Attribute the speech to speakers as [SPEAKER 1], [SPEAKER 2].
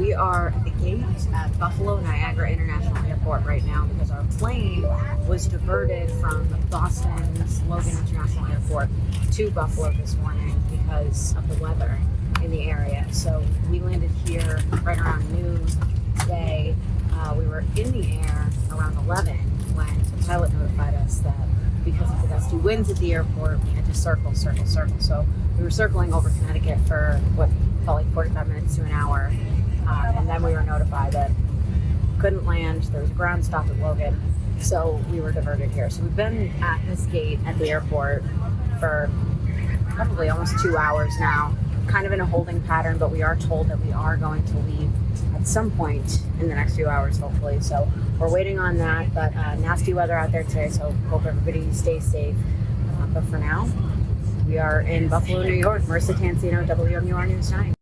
[SPEAKER 1] We are at the gate at Buffalo Niagara International Airport right now because our plane was diverted from Boston's Logan International Airport to Buffalo this morning because of the weather in the area. So we landed here right around noon today. Uh, we were in the air around 11 when the pilot notified us that because of the gusty winds at the airport, we had to circle, circle, circle. So we were circling over Connecticut for what felt like 45 minutes to an hour. And then we were notified that couldn't land. There was a ground stop at Logan. So we were diverted here. So we've been at this gate at the airport for probably almost two hours now, kind of in a holding pattern, but we are told that we are going to leave at some point in the next few hours, hopefully. So we're waiting on that, but uh, nasty weather out there today, so hope everybody stays safe. Uh, but for now, we are in Buffalo, New York. Marissa Tansino, WMUR News 9.